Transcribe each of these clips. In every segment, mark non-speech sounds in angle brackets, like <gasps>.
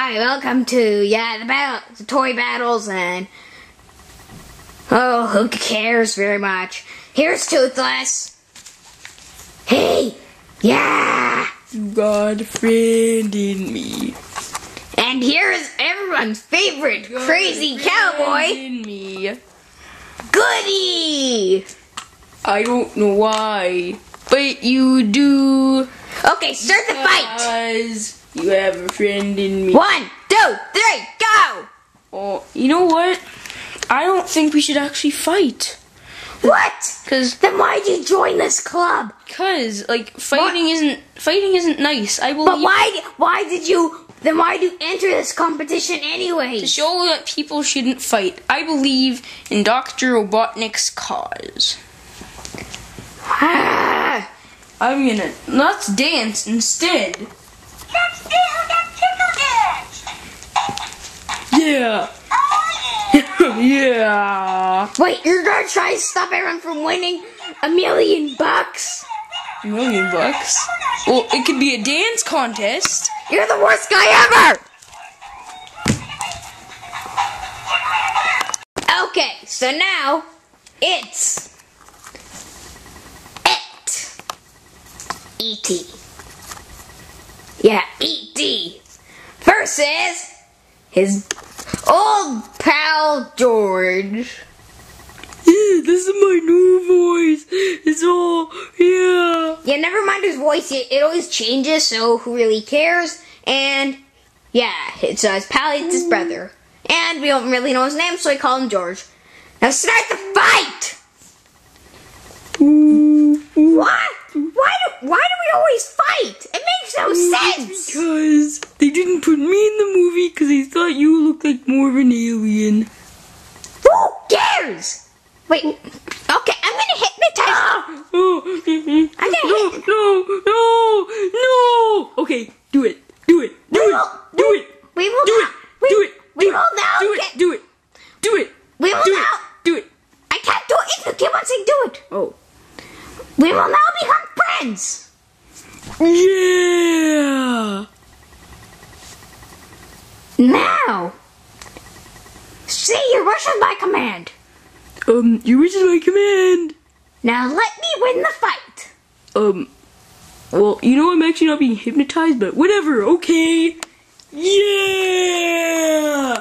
Hi, welcome to yeah the battle, the toy battles, and oh, who cares very much? Here's Toothless. Hey, yeah, You got a friend in me. and here's everyone's favorite crazy Friend cowboy, in me. Woody. I don't know why, but you do. Okay, start the fight. You have a friend in me. One, two, three, go. Oh, you know what? I don't think we should actually fight. What? Cause, Then why'd you join this club? cause, like fighting isn't fighting isn't nice. I will. But why? Why did you? Then why did you enter this competition anyway? to show that people shouldn't fight. I believe in Doctor Robotnik's cause. Ah, I'm gonna let's dance instead. Let's do the triple dance. Yeah. <laughs> yeah. wait, you're gonna try to stop everyone from winning a million bucks? A million bucks. Well, it could be a dance contest. You're the worst guy ever. Okay, so now it's it. E.T. Yeah, E.T. versus his old pal George. Yeah, this is my new voice. It's all yeah. Yeah, never mind his voice. It, it always changes, so who really cares? And yeah, it's uh, his pal, it's his brother, and we don't really know his name, so we call him George. Now start the fight. What? Why do Why do we always fight? It makes no sense. Because they didn't put me in the movie because they thought you looked like more of an alien. Who cares? Wait. Okay, I'm gonna hypnotize. Oh, I'm gonna no, hit. no, no, no. Okay, do it, do it, do We it, will- do it, We will do now. it, we, do it, We do will it, now. do get- it, do it, do it, We will do now. it, do it. I can't do it if you keep on saying do it. Oh, We will now become friends. yeah. Now. Say your wish is my command. Um, you wish is my command. Now let me win the fight. Um, well, you know I'm actually not being hypnotized, but whatever. Okay. Yeah.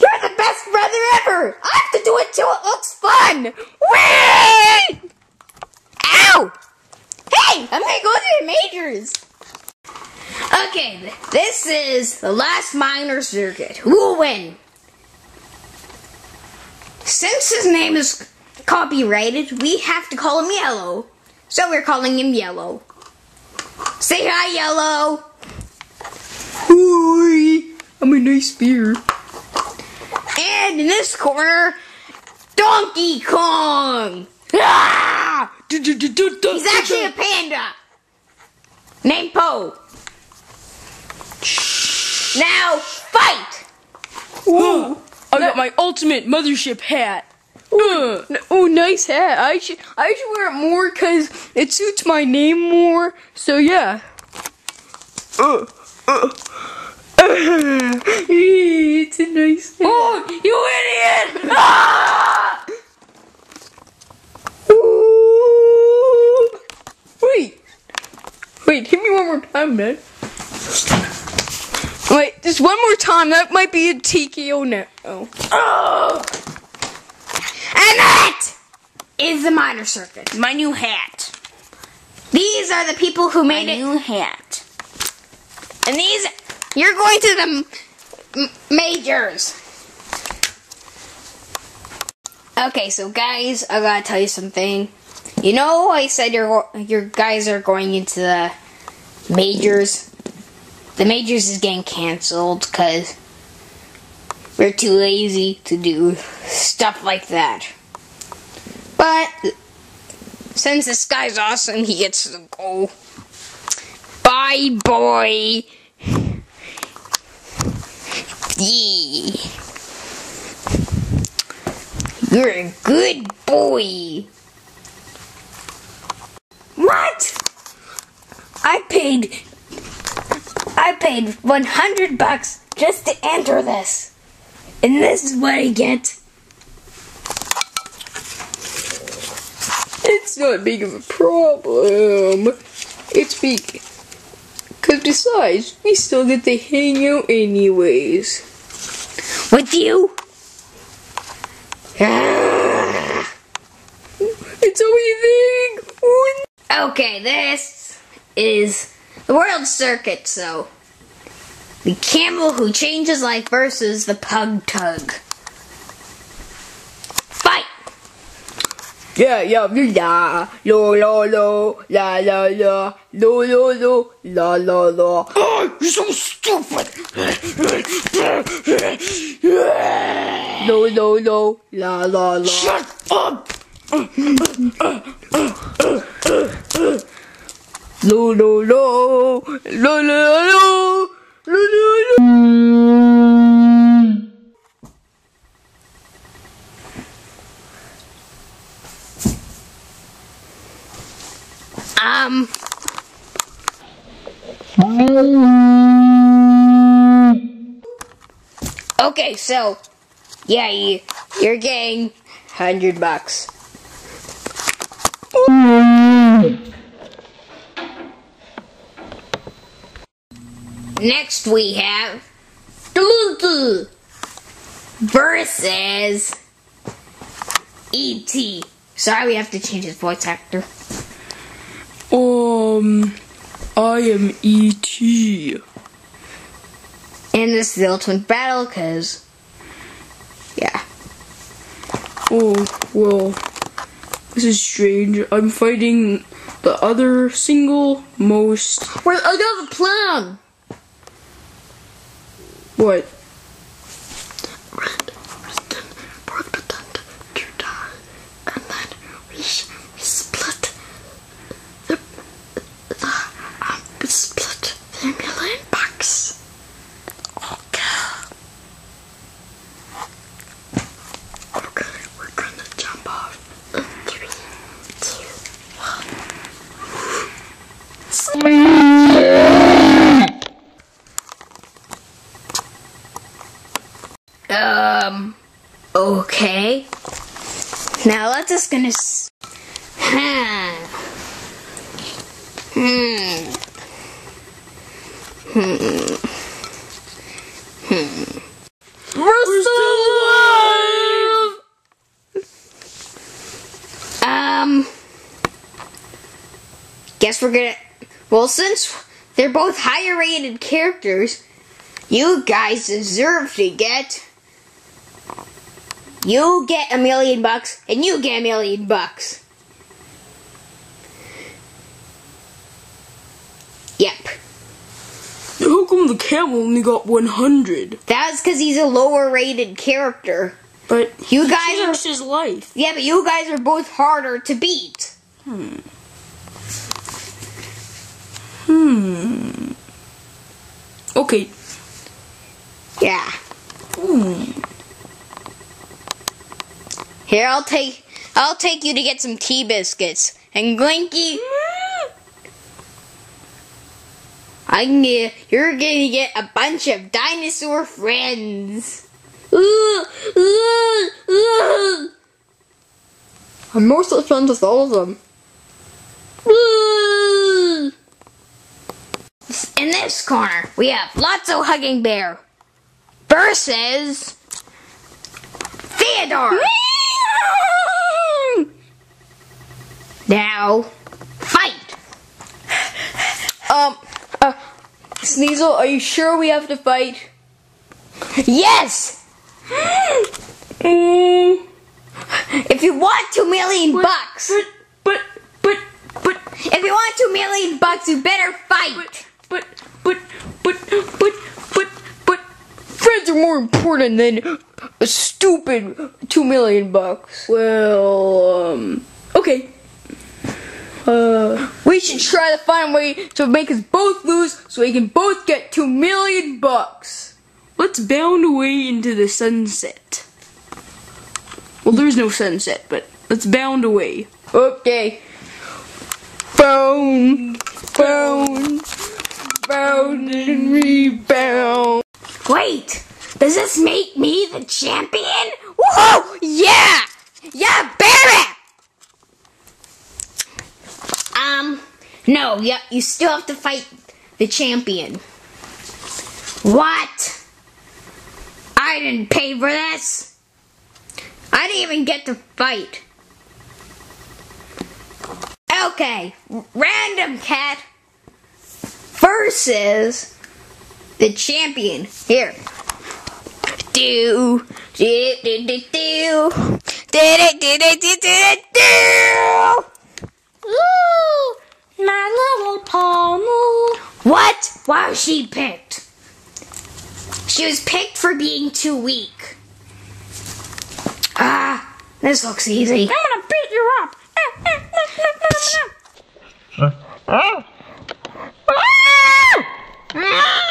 You're the best brother ever. I have to do it till It looks fun. Whee! Ow! Hey, I'm gonna go to the majors. Okay, this is the last minor circuit. Who will win? Since his name is copyrighted, we have to call him Yellow. So we're calling him Yellow. Say hi, Yellow. Hi. I'm a nice bear. And in this corner, Donkey Kong. Ah! He's actually a panda. Named Po. Now fight! Ooh, I got my ultimate mothership hat. Uh, Oh, nice hat. I should I should wear it more because it suits my name more. So yeah. uh, <laughs> uh, it's a nice hat. Oh, you idiot! Ah! <laughs> Ooh. Wait. Wait, hit me one more time, man. Wait, just one more time. That might be a TKO now. Oh. Oh! <gasps> And that is the minor circuit. My new hat. These are the people who My made it. new hat. And these, you're going to the majors. Okay, so guys, I gotta tell you something. You know, I said your your guys are going into the majors. The majors is getting canceled because we're too lazy to do stuff like that. But since this guy's awesome, he gets to go. Bye, boy. Yeah. You're a good boy. What? I paid. I paid 100 bucks just to enter this. And this is what I get. It's not big of a problem. It's big. Because besides, we still get to hang out anyways. With you? Ah. It's only big. Oh, Okay, this is the world circuit, so the camel who changes life versus the pug tug. Fight! Yeah, yeah, la, lo, lo, lo, la, la, la, lo, lo, lo, la, la, la. Oh, you're so stupid! No, no, no, la, la, la. Shut up! No, no, no, lo, lo, lo. Um, okay, so, yeah, you, you're getting 100 bucks. Next we have Duluth versus E.T. Sorry, we have to change his voice actor. Um, I am E.T. And this is the ultimate battle, because, yeah. Oh, well, this is strange. I'm fighting the other single most. Well, I got the plan! What? and then we, s- we split the, the um, we split the million bucks. Okay. Okay, we're gonna jump off in three, two, one. Um, okay. Now let's just gonna. S- hmm. Hmm. Hmm. Hmm. We're still alive! Um. Guess we're gonna. Well, since they're both higher rated characters, you guys deserve to get. You get a million bucks, and you get a million bucks. Yep. How come the camel only got 100? That's because he's a lower rated character. But You he guys are- changed his life. Yeah, but you guys are both harder to beat. Hmm. Hmm. Okay. Yeah. Hmm. Here, I'll take I'll take you to get some tea biscuits. And Glinky, I can get, you're gonna get a bunch of dinosaur friends. Ooh, ooh, ooh, I'm mostly friends with all of them. ooh. In this corner, we have Lotso Hugging Bear versus Theodore. Now, fight! Um, Sneasel, are you sure we have to fight? Yes! Mm, If you want two million bucks, but, but, but, but, if you want two million bucks, you better fight! but, but, but, but, but, but, Friends are more important than a stupid two million bucks. well, um, okay. Uh, We should try to find a way to make us both lose so we can both get two million bucks. let's bound away into the sunset. Well, there's no sunset, but let's bound away. Okay. Bound, bound, bound and rebound. Wait, does this make me the champion? Whoa! Yeah! Yeah, Barrett! Um, no, yeah, you still have to fight the champion. What? I didn't pay for this. I didn't even get to fight. Okay, random cat versus the champion. Here. Do do do do do do do do do do do. Ooh, my little pony. What? Why was she picked? She was picked for being too weak. Ah, this looks easy. I'm gonna beat you up. Okay, ah! Ah! Ah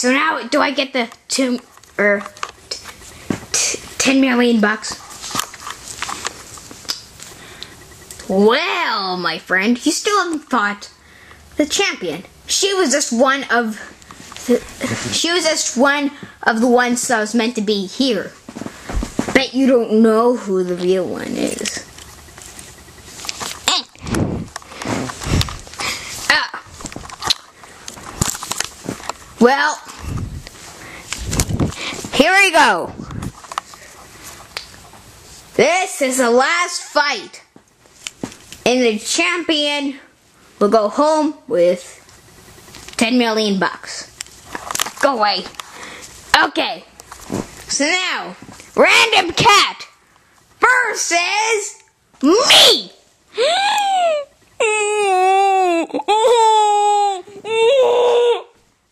so now do I get the two or ten million bucks? Well, my friend, you still haven't fought the champion. She was just one of the, she was just one of the ones that was meant to be here. Bet you don't know who the real one is. Ah. Well, here we go. This is the last fight. And the champion will go home with 10 million bucks. Go away. Okay. So now, random cat versus me. <laughs>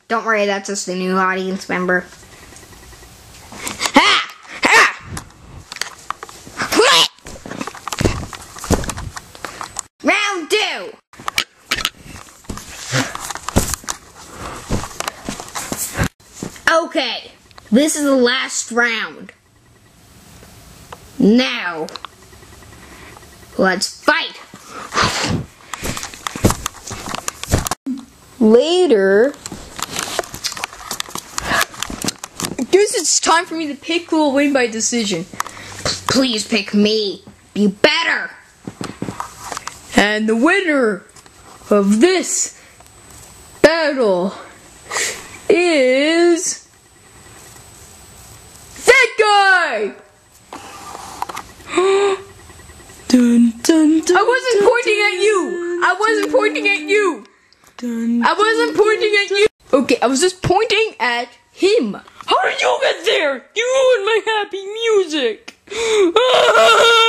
Don't worry, that's just a new audience member. Ha! Ha! Round two. Okay, this is the last round. Now, let's fight. Later. I guess it's time for me to pick who will win by decision. Please pick me. Be better. And the winner of this battle is guy. Dun, dun, dun, I wasn't pointing at you. I wasn't pointing at you. dun, I wasn't pointing at you. Okay, I was just pointing at him. How did you get there? You ruined my happy music. <laughs>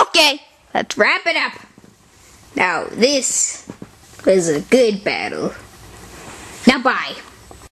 Okay, let's wrap it up. Now, this was a good battle. Now, bye.